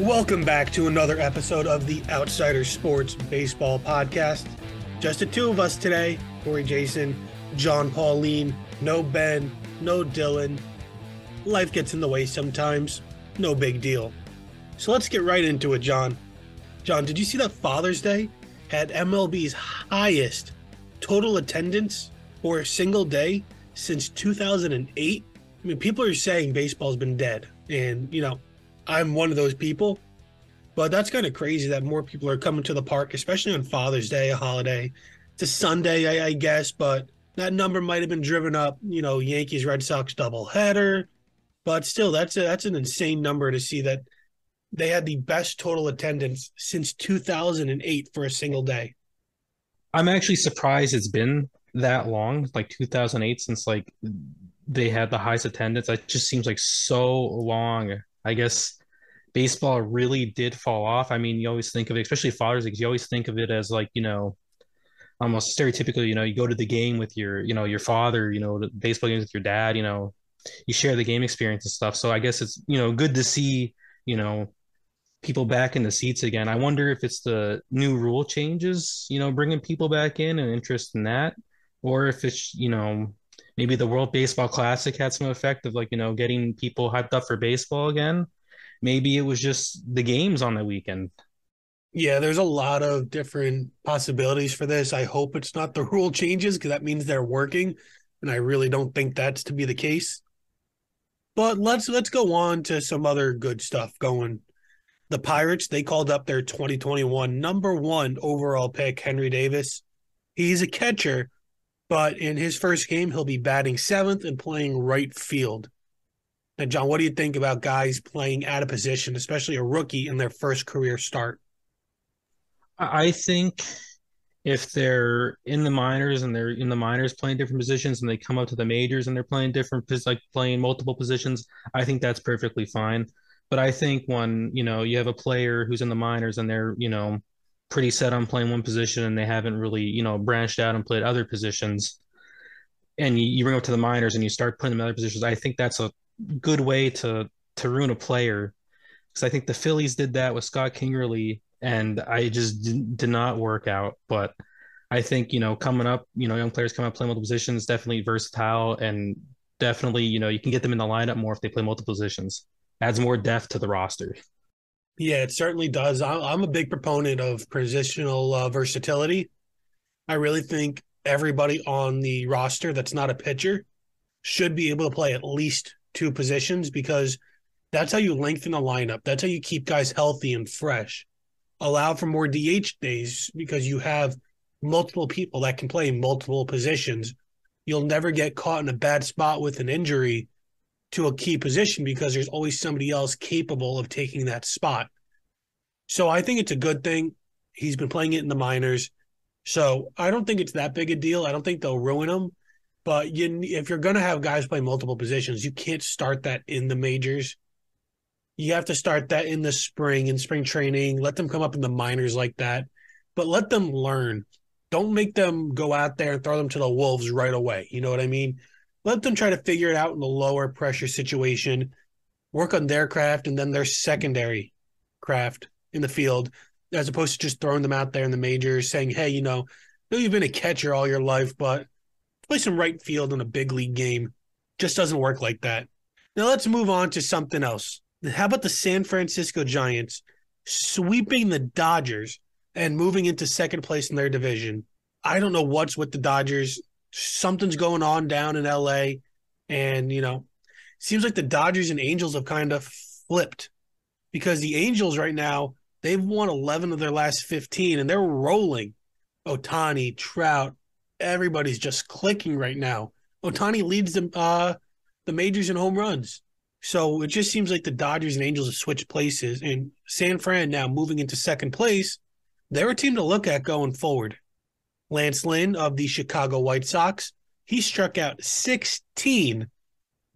Welcome back to another episode of the Outsider Sports Baseball Podcast. Just the two of us today Corey Jason, John Pauline, no Ben, no Dylan. Life gets in the way sometimes, no big deal. So let's get right into it, John. John, did you see that Father's Day had MLB's highest total attendance for a single day since 2008? I mean, people are saying baseball's been dead. And, you know, I'm one of those people. But that's kind of crazy that more people are coming to the park, especially on Father's Day, a holiday. It's a Sunday, I, I guess, but that number might have been driven up, you know, Yankees Red Sox doubleheader. But still, that's a, that's an insane number to see that they had the best total attendance since 2008 for a single day. I'm actually surprised it's been that long, like 2008, since like they had the highest attendance. It just seems like so long. I guess baseball really did fall off. I mean, you always think of it, especially Father's Day, you always think of it as like, you know, almost stereotypical, you know, you go to the game with your, you know, your father, you know, baseball games with your dad, you know, you share the game experience and stuff. So I guess it's, you know, good to see, you know, people back in the seats again. I wonder if it's the new rule changes, you know, bringing people back in and interest in that, or if it's, you know, maybe the World Baseball Classic had some effect of like, you know, getting people hyped up for baseball again. Maybe it was just the games on the weekend. Yeah, there's a lot of different possibilities for this. I hope it's not the rule changes because that means they're working, and I really don't think that's to be the case. But let's let's go on to some other good stuff going. The Pirates, they called up their 2021 number 1 overall pick Henry Davis. He's a catcher, but in his first game he'll be batting 7th and playing right field. Now, John, what do you think about guys playing out of position, especially a rookie in their first career start? I think if they're in the minors and they're in the minors playing different positions and they come up to the majors and they're playing different like playing multiple positions, I think that's perfectly fine. But I think when, you know, you have a player who's in the minors and they're, you know, pretty set on playing one position and they haven't really, you know, branched out and played other positions and you, you bring up to the minors and you start putting them in other positions, I think that's a good way to to ruin a player. Because I think the Phillies did that with Scott Kingery and I just did, did not work out. But I think you know coming up, you know, young players coming up playing multiple positions, definitely versatile, and definitely you know you can get them in the lineup more if they play multiple positions. Adds more depth to the roster. Yeah, it certainly does. I'm a big proponent of positional uh, versatility. I really think everybody on the roster that's not a pitcher should be able to play at least two positions because that's how you lengthen the lineup. That's how you keep guys healthy and fresh allow for more DH days because you have multiple people that can play multiple positions. You'll never get caught in a bad spot with an injury to a key position because there's always somebody else capable of taking that spot. So I think it's a good thing. He's been playing it in the minors. So I don't think it's that big a deal. I don't think they'll ruin him. But you, if you're going to have guys play multiple positions, you can't start that in the majors. You have to start that in the spring in spring training let them come up in the minors like that. But let them learn. Don't make them go out there and throw them to the wolves right away. You know what i mean? Let them try to figure it out in the lower pressure situation. Work on their craft and then their secondary craft in the field as opposed to just throwing them out there in the majors saying hey you know you've been a catcher all your life but play some right field in a big league game just doesn't work like that now let's move on to something else how about the San Francisco Giants sweeping the Dodgers and moving into second place in their division? I don't know what's with the Dodgers. Something's going on down in LA. And, you know, seems like the Dodgers and Angels have kind of flipped because the Angels right now, they've won 11 of their last 15 and they're rolling. Ohtani, Trout, everybody's just clicking right now. Ohtani leads the, uh, the majors in home runs. So it just seems like the Dodgers and Angels have switched places, and San Fran now moving into second place. They're a team to look at going forward. Lance Lynn of the Chicago White Sox, he struck out 16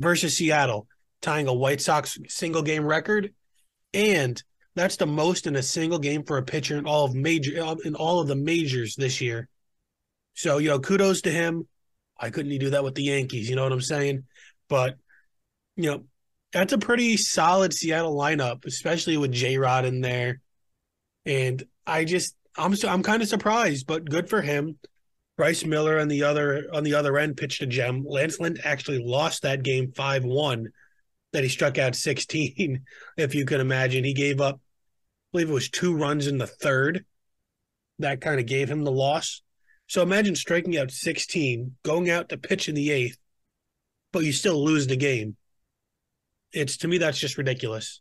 versus Seattle, tying a White Sox single game record, and that's the most in a single game for a pitcher in all of major in all of the majors this year. So you know, kudos to him. I couldn't do that with the Yankees? You know what I'm saying? But you know, that's a pretty solid Seattle lineup, especially with J Rod in there. And I just I'm I'm kind of surprised, but good for him. Bryce Miller on the other on the other end pitched a gem. Lance Lynn actually lost that game five one that he struck out 16, if you can imagine. He gave up, I believe it was two runs in the third. That kind of gave him the loss. So imagine striking out 16, going out to pitch in the eighth, but you still lose the game. It's to me, that's just ridiculous.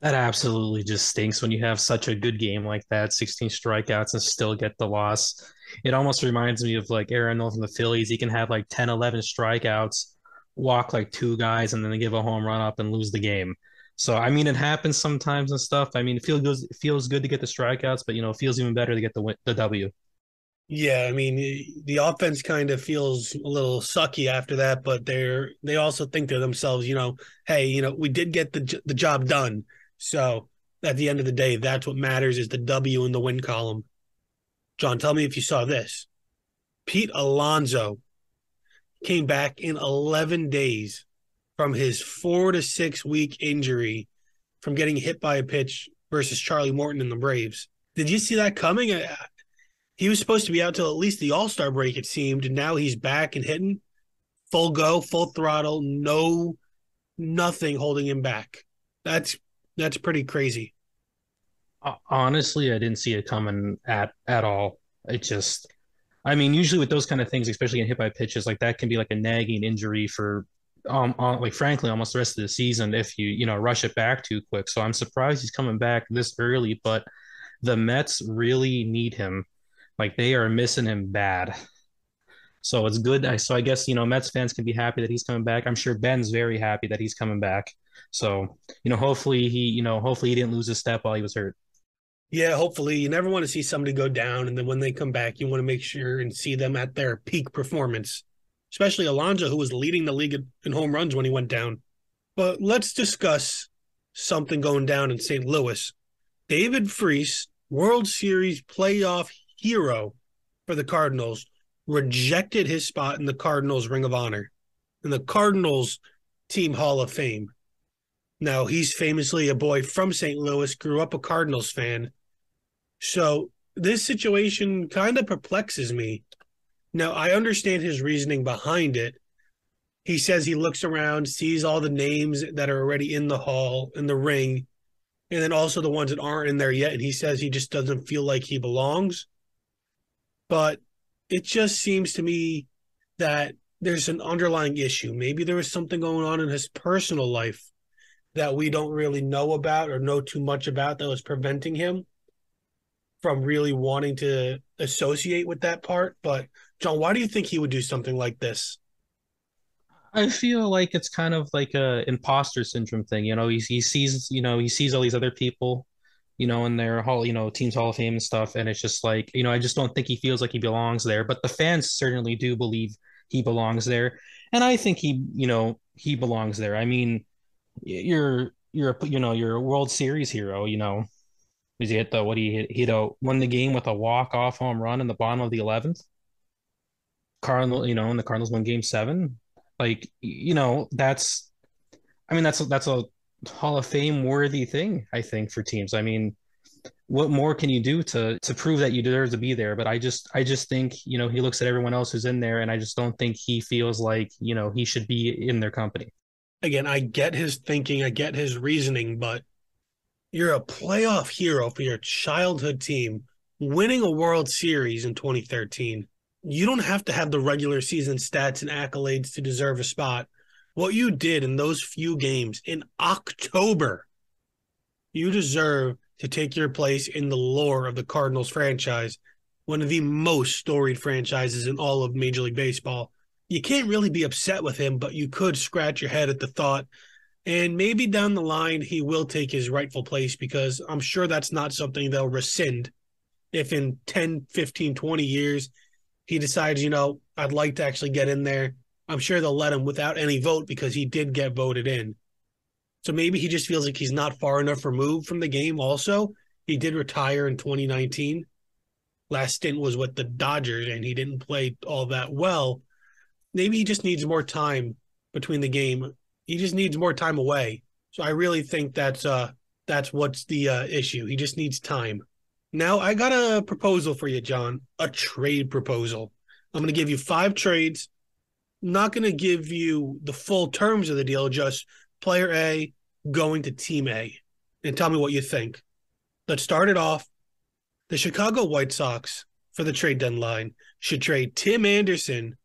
That absolutely just stinks when you have such a good game like that, 16 strikeouts and still get the loss. It almost reminds me of like Aaron Nola from the Phillies. He can have like 10, 11 strikeouts, walk like two guys, and then they give a home run up and lose the game. So I mean, it happens sometimes and stuff. I mean, it feels good. It feels good to get the strikeouts, but you know, it feels even better to get the the W. Yeah, I mean, eh, the offense kind of feels a little sucky after that, but they're they also think to themselves, you know, hey, you know, we did get the the job done. So at the end of the day, that's what matters is the W in the win column. John, tell me if you saw this. Pete Alonso came back in 11 days from his four to six week injury from getting hit by a pitch versus Charlie Morton and the Braves. Did you see that coming? He was supposed to be out till at least the All Star break, it seemed, and now he's back and hitting full go, full throttle, no, nothing holding him back. That's that's pretty crazy. Honestly, I didn't see it coming at at all. It just, I mean, usually with those kind of things, especially in hit by pitches, like that can be like a nagging injury for, um, on, like frankly, almost the rest of the season if you you know rush it back too quick. So I'm surprised he's coming back this early, but the Mets really need him like they are missing him bad. So it's good. So I guess you know Mets fans can be happy that he's coming back. I'm sure Ben's very happy that he's coming back. So you know, hopefully he, you know, hopefully he didn't lose his step while he was hurt. Yeah, hopefully you never want to see somebody go down, and then when they come back, you want to make sure and see them at their peak performance. Especially Alonso, who was leading the league in home runs when he went down. But let's discuss something going down in St. Louis. David Freese, World Series playoff hero for the Cardinals, rejected his spot in the Cardinals Ring of Honor, in the Cardinals Team Hall of Fame. Now, he's famously a boy from St. Louis, grew up a Cardinals fan. So this situation kind of perplexes me. Now, I understand his reasoning behind it. He says he looks around, sees all the names that are already in the hall, in the ring, and then also the ones that aren't in there yet. And he says he just doesn't feel like he belongs but it just seems to me that there's an underlying issue. Maybe there was something going on in his personal life that we don't really know about or know too much about that was preventing him from really wanting to associate with that part. But John, why do you think he would do something like this? I feel like it's kind of like a imposter syndrome thing. You know, he, he sees, you know, he sees all these other people you know, in their hall, you know, teams Hall of Fame and stuff. And it's just like, you know, I just don't think he feels like he belongs there. But the fans certainly do believe he belongs there. And I think he, you know, he belongs there. I mean, you're you're you know, you're a World Series hero, you know. Is he hit the what he hit he hit won the game with a walk off home run in the bottom of the eleventh? Cardinal, you know, and the Cardinals won game seven. Like, you know, that's I mean, that's that's a Hall of Fame worthy thing, I think, for teams. I mean, what more can you do to to prove that you deserve to be there? But I just I just think, you know, he looks at everyone else who's in there and I just don't think he feels like, you know, he should be in their company. Again, I get his thinking, I get his reasoning, but you're a playoff hero for your childhood team, winning a World Series in 2013. You don't have to have the regular season stats and accolades to deserve a spot what you did in those few games in October, you deserve to take your place in the lore of the Cardinals franchise, one of the most storied franchises in all of Major League Baseball. You can't really be upset with him, but you could scratch your head at the thought. And maybe down the line, he will take his rightful place because I'm sure that's not something they'll rescind if in 10, 15, 20 years he decides, you know, I'd like to actually get in there I'm sure they'll let him without any vote because he did get voted in. So maybe he just feels like he's not far enough removed from the game. Also, he did retire in 2019. Last stint was with the Dodgers, and he didn't play all that well. Maybe he just needs more time between the game He just needs more time away. So I really think that's uh that's what's the uh, issue. He just needs time. Now I got a proposal for you, John. A trade proposal. I'm going to give you five trades. Not going to give you the full terms of the deal, just player A going to team A. And tell me what you think. Let's start it off. The Chicago White Sox for the trade deadline should trade Tim Anderson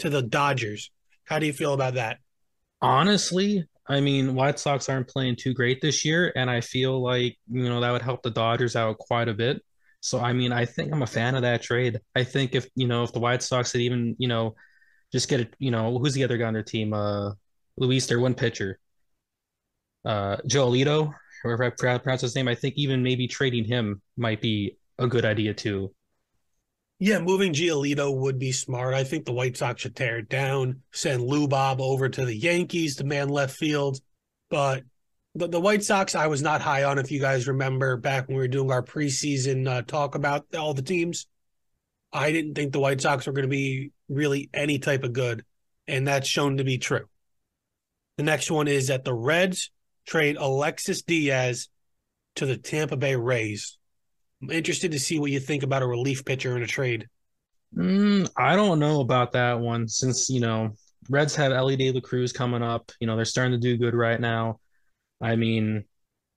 to the Dodgers. How do you feel about that? Honestly, I mean, White Sox aren't playing too great this year, and I feel like you know that would help the Dodgers out quite a bit. So, I mean, I think I'm a fan of that trade. I think if you know if the White Sox had even you know just get it, you know, who's the other guy on their team? Uh, Luis, their one pitcher, uh, Giolito, if I pronounce his name. I think even maybe trading him might be a good idea too. Yeah, moving Giolito would be smart. I think the White Sox should tear it down, send Lou Bob over to the Yankees to man left field. But the, the White Sox, I was not high on, if you guys remember back when we were doing our preseason uh, talk about all the teams. I didn't think the White Sox were going to be really any type of good, and that's shown to be true. The next one is that the Reds trade Alexis Diaz to the Tampa Bay Rays. I'm interested to see what you think about a relief pitcher in a trade. Mm, I don't know about that one since, you know, Reds had Elly De La Cruz coming up. You know, they're starting to do good right now. I mean,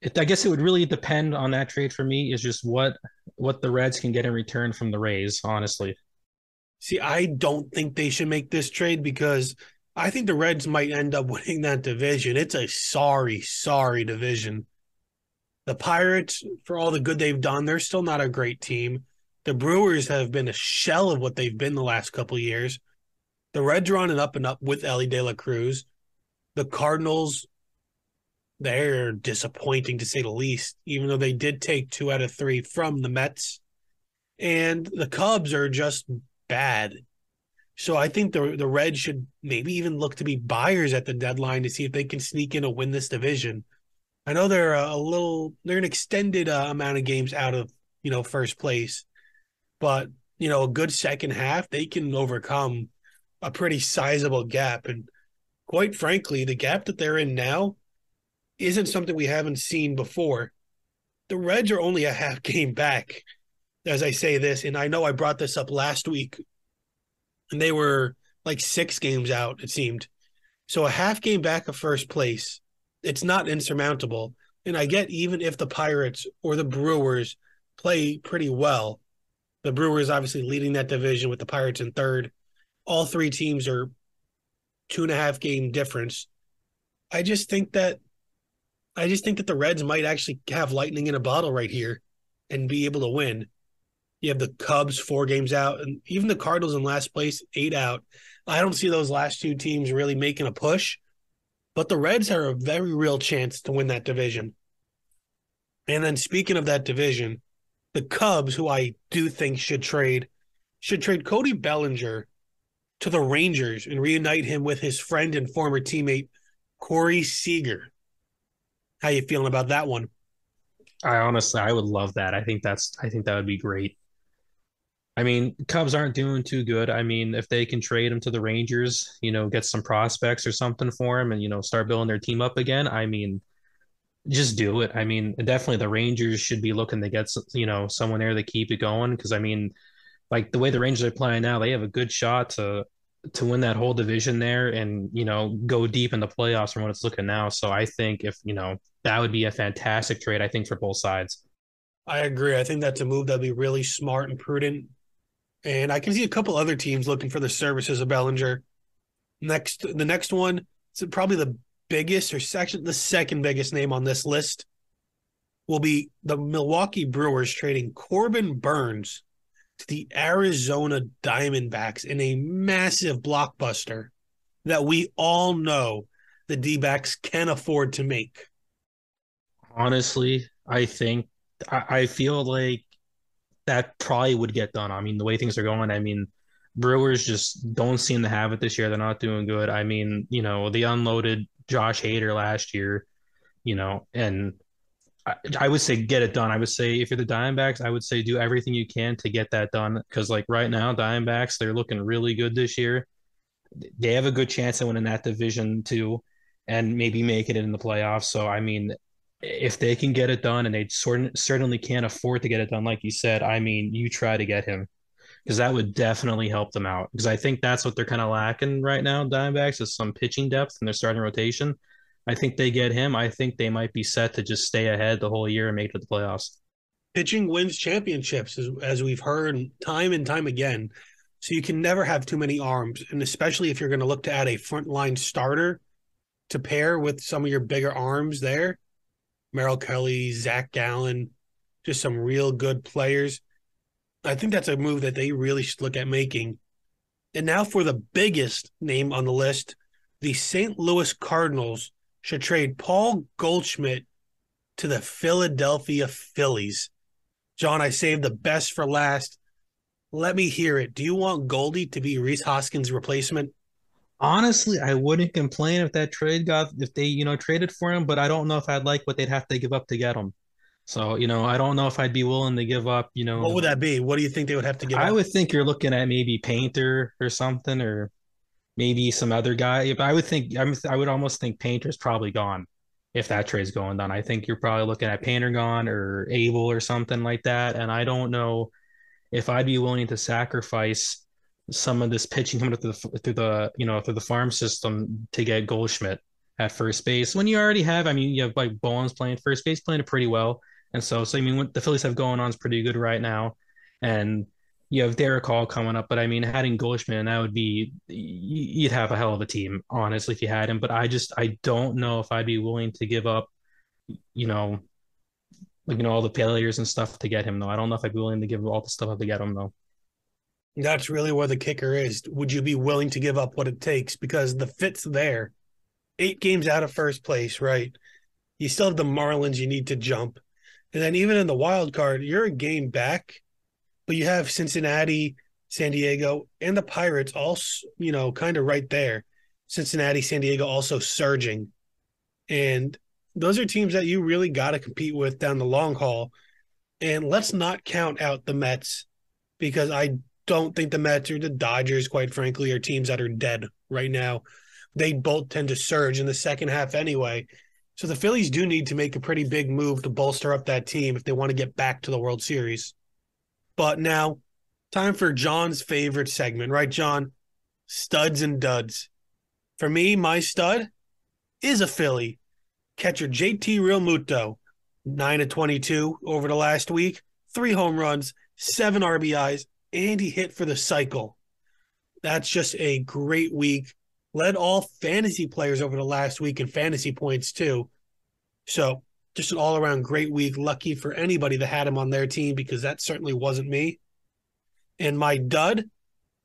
it, I guess it would really depend on that trade for me is just what what the Reds can get in return from the Rays, honestly. See, I don't think they should make this trade because I think the Reds might end up winning that division. It's a sorry, sorry division. The Pirates, for all the good they've done, they're still not a great team. The Brewers have been a shell of what they've been the last couple years. The Reds are on and up and up with Elly De La Cruz. The Cardinals, they're disappointing to say the least, even though they did take two out of three from the Mets. And the Cubs are just bad. So I think the the Reds should maybe even look to be buyers at the deadline to see if they can sneak in and win this division. I know they're a little they're an extended uh, amount of games out of you know first place, but you know a good second half they can overcome a pretty sizable gap, and quite frankly, the gap that they're in now isn't something we haven't seen before. The Reds are only a half game back, as I say this, and I know I brought this up last week, and they were like six games out. It seemed so a half game back of first place it's not insurmountable. And I get even if the Pirates or the Brewers play pretty well, the Brewers obviously leading that division with the Pirates in third. All three teams are two and a half game difference. I just think that I just think that the Reds might actually have lightning in a bottle right here and be able to win. You have the Cubs four games out, and even the Cardinals in last place, eight out. I don't see those last two teams really making a push. But the Reds are a very real chance to win that division. And then speaking of that division, the Cubs, who I do think should trade, should trade Cody Bellinger to the Rangers and reunite him with his friend and former teammate Corey Seager. How you feeling about that one? I honestly, I would love that. I think that's, I think that would be great. I mean, Cubs aren't doing too good. I mean, if they can trade him to the Rangers, you know, get some prospects or something for him and, you know, start building their team up again, I mean, just do it. I mean, definitely the Rangers should be looking to get, you know, someone there to keep it going. Cause I mean, like the way the Rangers are playing now, they have a good shot to, to win that whole division there and, you know, go deep in the playoffs from what it's looking now. So I think if, you know, that would be a fantastic trade, I think, for both sides. I agree. I think that's a move that'd be really smart and prudent and I can see a couple other teams looking for the services of Bellinger. Next, the next one is probably the biggest or section, the second biggest name on this list will be the Milwaukee Brewers trading Corbin Burnes to the Arizona Diamondbacks in a massive blockbuster that we all know the D backs can afford to make. Honestly, I think I, I feel like that probably would get done. I mean, the way things are going, I mean, Brewers just don't seem to have it this year. They're not doing good. I mean, you know, they unloaded Josh Hader last year, you know, and I, would say get it done. I would say if you're the Diamondbacks, I would say do everything you can to get that done. Because like right now, Diamondbacks, they're looking really good this year. They have a good chance of winning that division too. and maybe make it in the playoffs. So I mean, if they can get it done, and they sort certainly can't afford to get it done, like you said, I mean, you try to get him because that would definitely help them out. Because I think that's what they're kind of lacking right now. Diamondbacks is some pitching depth in their starting rotation. I think they get him. I think they might be set to just stay ahead the whole year and make it to the playoffs. Pitching wins championships, as, as we've heard time and time again. So you can never have too many arms, and especially if you're going to look to add a frontline starter to pair with some of your bigger arms there. Merrill Kelly, Zach Gallen, just some real good players. I think that's a move that they really should look at making. And now for the biggest name on the list, the St. Louis Cardinals should trade Paul Goldschmidt to the Philadelphia Phillies. John, I saved the best for last. Let me hear it. Do you want Goldie to be Rhys Hoskins' replacement? Honestly, I wouldn't complain if that trade got if they, you know, traded for him, but I don't know if I'd like what they'd have to give up to get him. So, you know, I don't know if I'd be willing to give up, you know. What would that be? What do you think they would have to give up? I up? would think you're looking at maybe Painter or something or maybe some other guy. But I would think I'm, I would almost think Painter's probably gone if that trade's going down. I think you're probably looking at Painter gone or Abel or something like that. And I don't know if I'd be willing to sacrifice some of this pitching coming through the through the you know through the farm system to get Goldschmidt at first base when you already have. I mean, you have like Bowens playing first base, playing it pretty well, and so so I mean what the Phillies have going on is pretty good right now, and you have Darick Hall coming up. But I mean, having Goldschmidt that would be you'd have a hell of a team, honestly, if you had him. But I just I don't know if I'd be willing to give up, you know, like you know all the failures and stuff to get him though. I don't know if I'd be willing to give all the stuff up to get him though. That's really where the kicker is. Would you be willing to give up what it takes? Because the fit's there. Eight games out of first place, right? You still have the Marlins you need to jump. And then even in the wild card, you're a game back, but you have Cincinnati, San Diego, and the Pirates all, you know, kind of right there. Cincinnati, San Diego also surging. And those are teams that you really got to compete with down the long haul. And let's not count out the Mets because I don't think the Mets or the Dodgers, quite frankly, are teams that are dead right now. They both tend to surge in the second half anyway. So the Phillies do need to make a pretty big move to bolster up that team if they want to get back to the World Series. But now, time for John's favorite segment, right, John? Studs and duds. For me, my stud is a Philly. Catcher JT Realmuto, 9 of 22 over the last week, three home runs, seven RBIs, and he hit for the cycle. That's just a great week. Led all fantasy players over the last week in fantasy points, too. So, just an all around great week. Lucky for anybody that had him on their team because that certainly wasn't me. And my dud,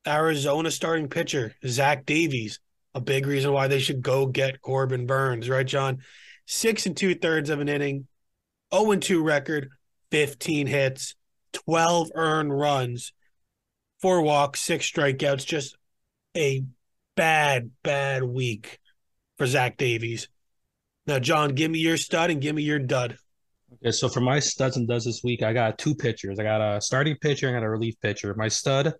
Arizona starting pitcher, Zach Davies. A big reason why they should go get Corbin Burnes, right, John? Six and two thirds of an inning, 0 and 2 record, 15 hits, 12 earned runs four walks, six strikeouts, just a bad, bad week for Zach Davies. Now, John, give me your stud and give me your dud. Okay, so for my studs and duds this week, I got two pitchers. I got a starting pitcher and I got a relief pitcher. My stud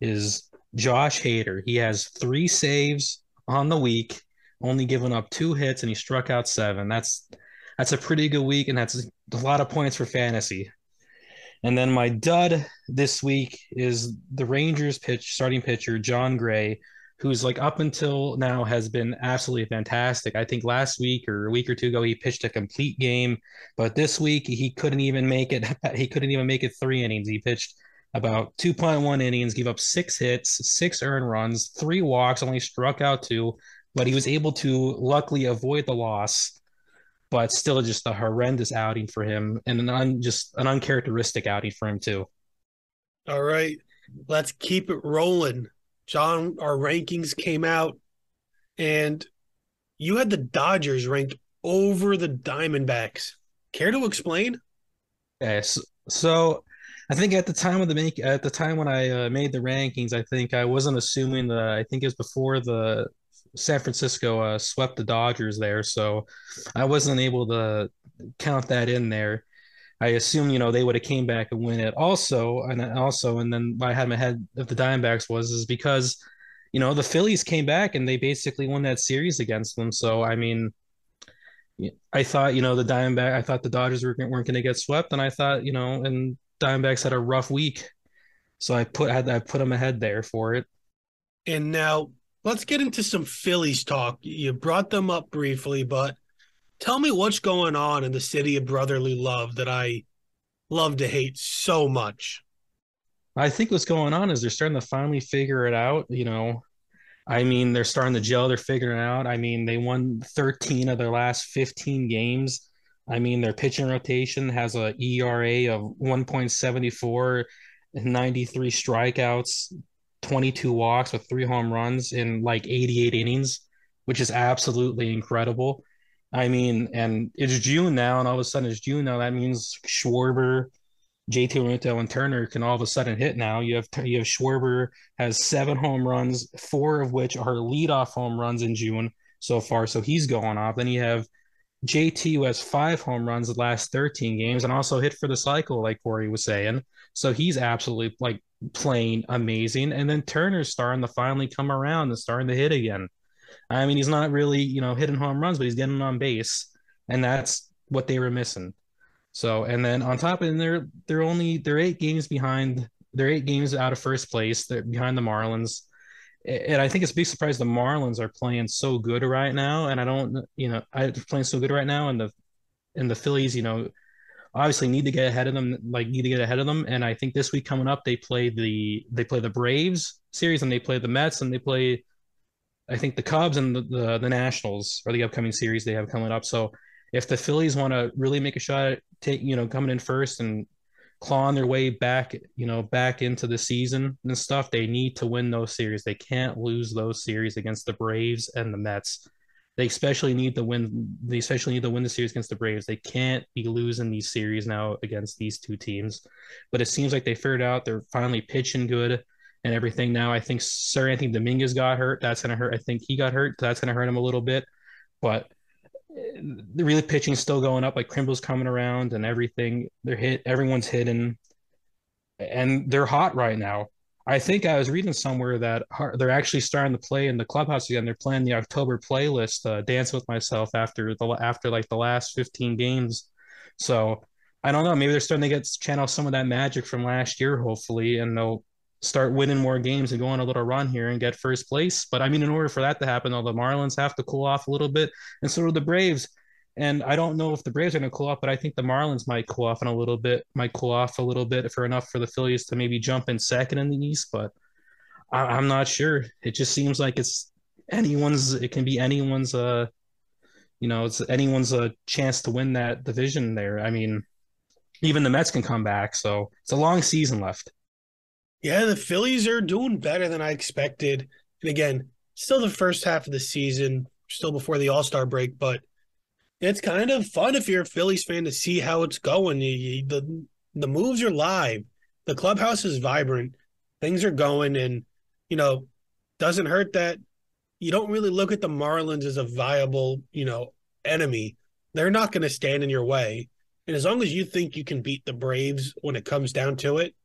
is Josh Hader. He has three saves on the week, only giving up two hits, and he struck out seven. That's that's a pretty good week, and that's a lot of points for fantasy. And then my dud this week is the Rangers pitch starting pitcher Jon Gray, who's like up until now has been absolutely fantastic. I think last week or a week or two ago he pitched a complete game, but this week he couldn't even make it. He couldn't even make it three innings. He pitched about 2.1 innings, gave up six hits, six earned runs, three walks, only struck out two, but he was able to luckily avoid the loss but still just a horrendous outing for him and an un, just an uncharacteristic outing for him too. All right, let's keep it rolling. John, our rankings came out, and you had the Dodgers ranked over the Diamondbacks. Care to explain? Yes. So, I think at the time of the make at the time when I uh, made the rankings, I think I wasn't assuming the. I think it was before the San Francisco uh, swept the Dodgers there, so I wasn't able to count that in there. I assume you know they would have came back and win it. Also, and also, and then I had my head of the Diamondbacks was is because you know, the Phillies came back and they basically won that series against them. So, I mean, I thought, you know, the Diamondback, I thought the Dodgers were, weren't going to get swept. And I thought, you know, and Diamondbacks had a rough week. So I put, I, had, I put them ahead there for it. And now let's get into some Phillies talk. You brought them up briefly, but tell me what's going on in the city of brotherly love that I love to hate so much. I think what's going on is they're starting to finally figure it out. You know, I mean, they're starting to gel. They're figuring it out. I mean, they won 13 of their last 15 games. I mean, their pitching rotation has a ERA of 1.74, 93 strikeouts, 22 walks with three home runs in like 88 innings, which is absolutely incredible. I mean, and it's June now, and all of a sudden it's June now. That means Schwarber, JT Realmuto and Turner can all of a sudden hit now. You have you have Schwarber has seven home runs, four of which are leadoff home runs in June so far. So he's going off. Then you have JT who has five home runs the last 13 games and also hit for the cycle, like Corey was saying. So he's absolutely like playing amazing. And then Turner's starting to finally come around and starting to hit again. I mean, he's not really, you know, hitting home runs, but he's getting on base. And that's what they were missing. So and then on top of it, they're they're only they're eight games behind. They're eight games out of first place. They're behind the Marlins. And I think it's a big surprise the Marlins are playing so good right now. And I don't, you know, I playing so good right now. And the and the Phillies, you know, obviously need to get ahead of them, like need to get ahead of them. And I think this week coming up, they play the they play the Braves series and they play the Mets and they play I think the Cubs and the, the, the Nationals are the upcoming series they have coming up. So if the Phillies want to really make a shot at take, you know, coming in first and clawing their way back, you know, back into the season and stuff, they need to win those series. They can't lose those series against the Braves and the Mets. They especially need to win. They especially need to win the series against the Braves. They can't be losing these series now against these two teams. But it seems like they figured out they're finally pitching good and everything now. I think Seranthony Dominguez got hurt. That's gonna hurt. I think he got hurt. That's gonna hurt him a little bit. But the really pitching is still going up. Like Kimbrel's coming around and everything. They're hit. Everyone's hitting, and they're hot right now. I think I was reading somewhere that they're actually starting to play in the clubhouse again. They're playing the October playlist, uh, "Dance with Myself" after the after like the last fifteen games. So I don't know. Maybe they're starting to get channel some of that magic from last year, hopefully, and they'll start winning more games and go on a little run here and get first place. But I mean, in order for that to happen, though, the Marlins have to cool off a little bit, and so do the Braves. And I don't know if the Braves are going to cool off, but I think the Marlins might cool off in a little bit, might cool off a little bit for enough for the Phillies to maybe jump in second in the East. But I, am not sure. It just seems like it's anyone's. It can be anyone's. Uh, you know, it's anyone's a uh, chance to win that division there. I mean, even the Mets can come back, so it's a long season left. Yeah, the Phillies are doing better than I expected. And again, still the first half of the season, still before the All Star break, but it's kind of fun if you're a Phillies fan to see how it's going. You, you, the the moves are live, the clubhouse is vibrant, things are going, and you know, doesn't hurt that you don't really look at the Marlins as a viable, you know, enemy. They're not going to stand in your way, and as long as you think you can beat the Braves when it comes down to it,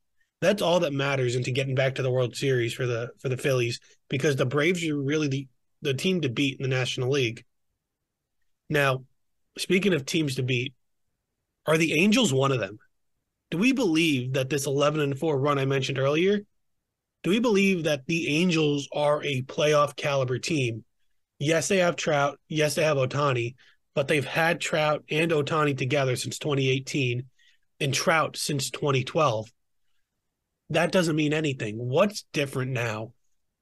that's all that matters into getting back to the World Series for the for the Phillies because the Braves are really the the team to beat in the National League. Now, speaking of teams to beat, are the Angels one of them? Do we believe that this 11 and 4 run I mentioned earlier, do we believe that the Angels are a playoff caliber team? Yes, they have Trout, yes, they have Ohtani, but they've had Trout and Ohtani together since 2018 and Trout since 2012 that doesn't mean anything. What's different now?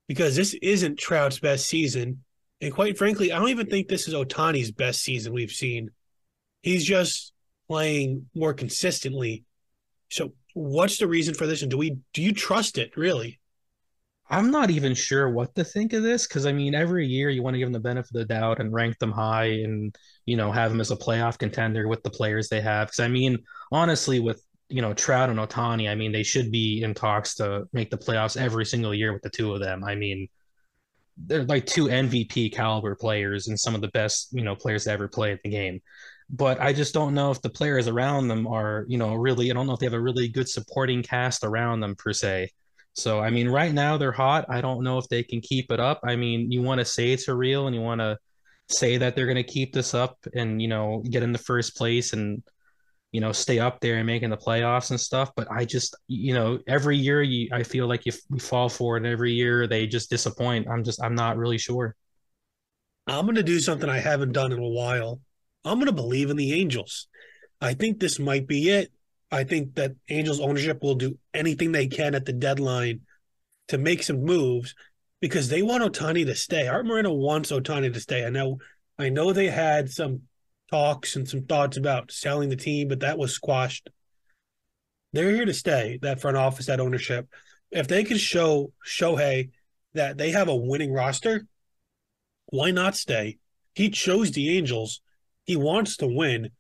Because this isn't Trout's best season. And quite frankly, I don't even think this is Ohtani's best season we've seen. He's just playing more consistently. So what's the reason for this? And do we do you trust it really? I'm not even sure what to think of this because I mean, every year you want to give them the benefit of the doubt and rank them high and you know have them as a playoff contender with the players they have. Because I mean, honestly, with you know, Trout and Ohtani, I mean, they should be in talks to make the playoffs every single year with the two of them. I mean, they're like two MVP caliber players and some of the best, you know, players to ever play the game. But I just don't know if the players around them are, you know, really, I don't know if they have a really good supporting cast around them per se. So, I mean, right now they're hot. I don't know if they can keep it up. I mean, you want to say it's a real and you want to say that they're going to keep this up and, you know, get in the first place and, you know, stay up there and making the playoffs and stuff. But I just, you know, every year you, I feel like you, you fall for it. Every year they just disappoint. I'm just, I'm not really sure. I'm going to do something I haven't done in a while. I'm going to believe in the Angels. I think this might be it. I think that Angels ownership will do anything they can at the deadline to make some moves because they want Ohtani to stay. Art Moreno wants Ohtani to stay. I know I know they had some talks and some thoughts about selling the team, but that was squashed. They're here to stay, that front office, that ownership. If they can show Shohei that they have a winning roster, why not stay? He chose the Angels. He wants to win.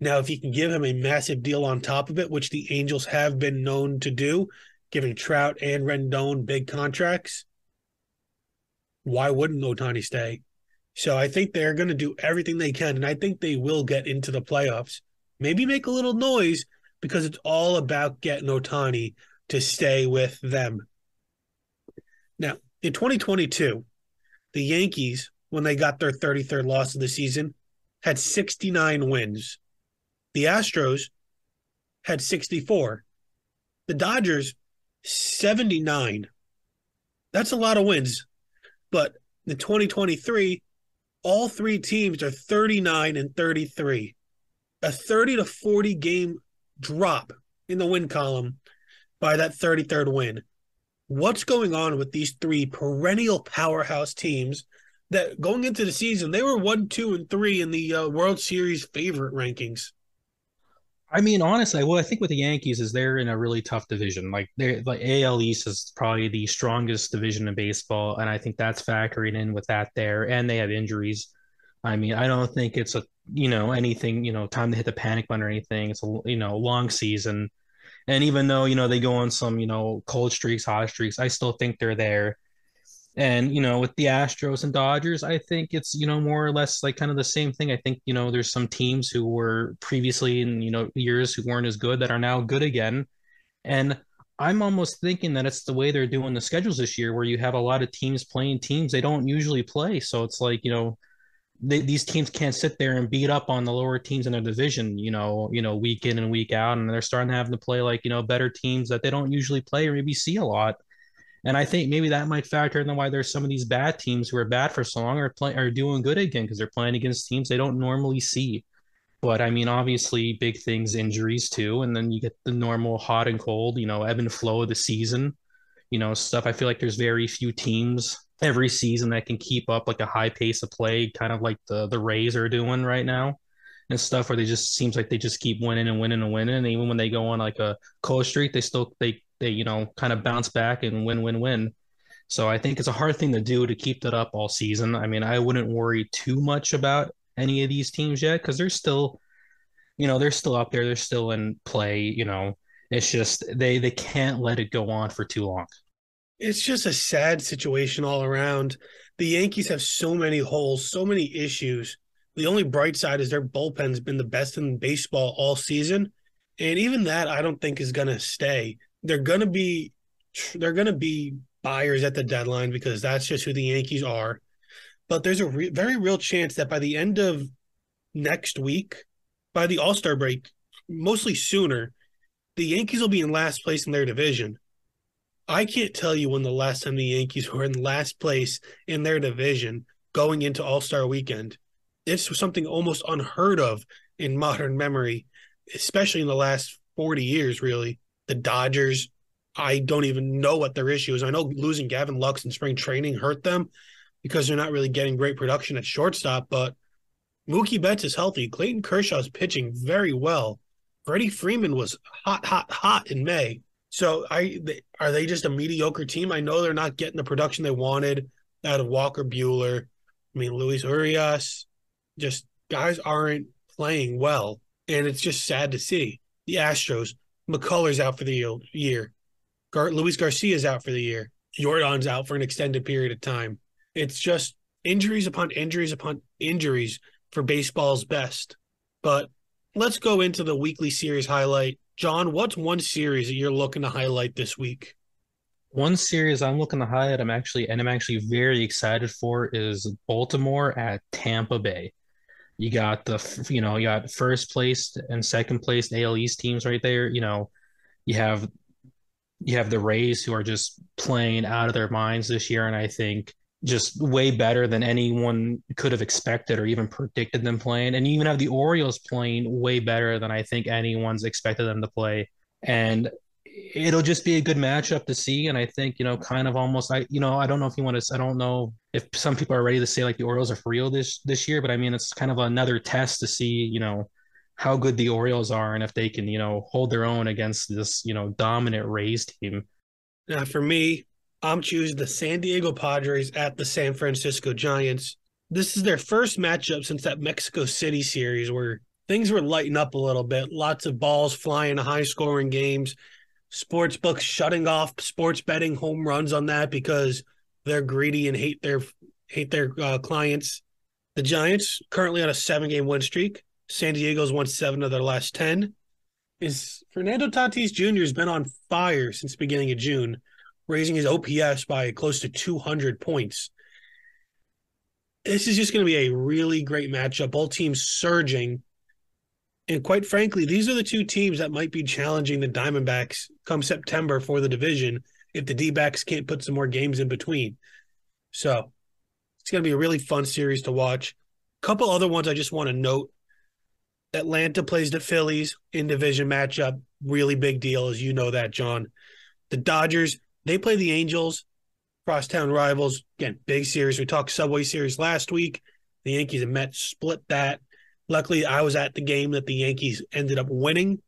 Now, if you can give him a massive deal on top of it, which the Angels have been known to do, giving Trout and Rendon big contracts, why wouldn't Ohtani stay? So I think they're going to do everything they can, and I think they will get into the playoffs. Maybe make a little noise because it's all about getting Ohtani to stay with them. Now, in 2022, the Yankees, when they got their 33rd loss of the season, had 69 wins. The Astros had 64. The Dodgers, 79. That's a lot of wins. But in 2023, all three teams are 39 and 33. A 30 to 40 game drop in the win column by that 33rd win. What's going on with these three perennial powerhouse teams that going into the season, they were one, two, and three in the uh, World Series favorite rankings? I mean, honestly, well, I think with the Yankees is they're in a really tough division. Like they're like AL East is probably the strongest division in baseball, and I think that's factoring in with that there. And they have injuries. I mean, I don't think it's a you know anything you know time to hit the panic button or anything. It's a you know long season, and even though you know they go on some you know cold streaks, hot streaks, I still think they're there. And, you know, with the Astros and Dodgers, I think it's, you know, more or less like kind of the same thing. I think, you know, there's some teams who were previously in, you know, years who weren't as good that are now good again. And I'm almost thinking that it's the way they're doing the schedules this year, where you have a lot of teams playing teams they don't usually play. So it's like, you know, they, these teams can't sit there and beat up on the lower teams in their division, you know, you know, week in and week out, and they're starting to have to play like you know better teams that they don't usually play or maybe see a lot. And I think maybe that might factor in why there's some of these bad teams who are bad for so long are playing are doing good again because they're playing against teams they don't normally see. But I mean, obviously, big things, injuries too, and then you get the normal hot and cold, you know, ebb and flow of the season, you know, stuff. I feel like there's very few teams every season that can keep up like a high pace of play, kind of like the the Rays are doing right now and stuff where they just seems like they just keep winning and winning and winning. And even when they go on like a cold streak, they still they they you know kind of bounce back and win win win. So I think it's a hard thing to do to keep that up all season. I mean, I wouldn't worry too much about any of these teams yet because they're still, you know, they're still up there. They're still in play. You know, it's just they they can't let it go on for too long. It's just a sad situation all around. The Yankees have so many holes, so many issues. The only bright side is their bullpen's been the best in baseball all season, and even that I don't think is going to stay they're gonna be they're gonna be buyers at the deadline because that's just who the Yankees are. But there's a re- very real chance that by the end of next week, by the All Star break, mostly sooner, the Yankees will be in last place in their division. I can't tell you when the last time the Yankees were in last place in their division going into All Star weekend. It's something almost unheard of in modern memory, especially in the last 40 years, really the Dodgers, I don't even know what their issue is. I know losing Gavin Lux in spring training hurt them because they're not really getting great production at shortstop, but Mookie Betts is healthy. Clayton Kershaw is pitching very well. Freddie Freeman was hot, hot, hot in May. So I are they just a mediocre team? I know they're not getting the production they wanted out of Walker Buehler. I mean, Luis Urias, just guys aren't playing well, and it's just sad to see. The Astros, McCullers out for the year. Gar- Luis Garcia's out for the year. Yordan's out for an extended period of time. It's just injuries upon injuries upon injuries for baseball's best. But let's go into the weekly series highlight. John, what's one series that you're looking to highlight this week? One series I'm looking to highlight, I'm actually and I'm actually very excited for is Baltimore at Tampa Bay. You got the you know you got first place and second place AL East teams right there. You know you have you have the Rays who are just playing out of their minds this year, and I think just way better than anyone could have expected or even predicted them playing. And you even have the Orioles playing way better than I think anyone's expected them to play. And it'll just be a good matchup to see. And I think, you know, kind of almost I you know, I don't know if you want to I don't know if some people are ready to say like the Orioles are for real this this year, but I mean it's kind of another test to see, you know, how good the Orioles are and if they can, you know, hold their own against this, you know, dominant Rays team. Now for me, I'm choosing the San Diego Padres at the San Francisco Giants. This is their first matchup since that Mexico City series where things were lighting up a little bit. Lots of balls flying, high scoring games. Sports books shutting off sports betting home runs on that because they're greedy and hate their hate their uh, clients. The Giants currently on a seven game win streak. San Diego's won seven of their last ten. Is Fernando Tatis Jr. has been on fire since the beginning of June raising his OPS by close to 200 points. This is just going to be a really great matchup. Both teams surging. And quite frankly, these are the two teams that might be challenging the Diamondbacks come September for the division if the D backs can't put some more games in between. So it's going to be a really fun series to watch. A couple other ones I just want to note Atlanta plays the Phillies in division matchup. Really big deal, as you know that, John. The Dodgers they play the Angels, crosstown rivals. Again, big series. We talked Subway Series last week. The Yankees and Mets split that. Luckily, I was at the game that the Yankees ended up winning.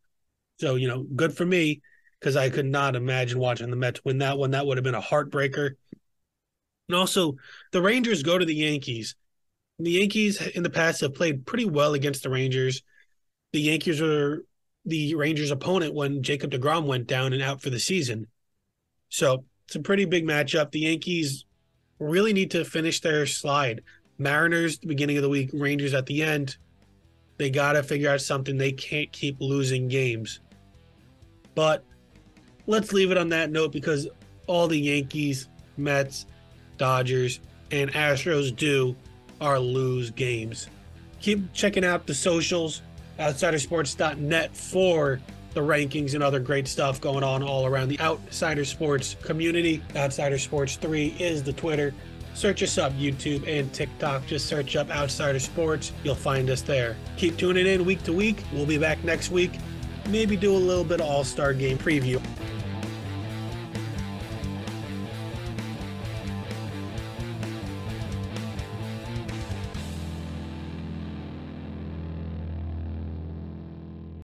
So, you know, good for me because I could not imagine watching the Mets win that one. That would have been a heartbreaker. And also, the Rangers go to the Yankees. The Yankees in the past have played pretty well against the Rangers. The Yankees were the Rangers' opponent when Jacob DeGrom went down and out for the season. So it's a pretty big matchup. The Yankees really need to finish their slide. Mariners, the beginning of the week, Rangers at the end. They got to figure out something. They can't keep losing games. But let's leave it on that note because all the Yankees, Mets, Dodgers, and Astros do are lose games. Keep checking out the socials, outsidersports.net for the rankings and other great stuff going on all around the Outsider Sports community. Outsider Sports 3 is the Twitter. Search us up YouTube and TikTok. Just search up Outsider Sports. You'll find us there. Keep tuning in week to week. We'll be back next week. Maybe do a little bit of All Star game preview.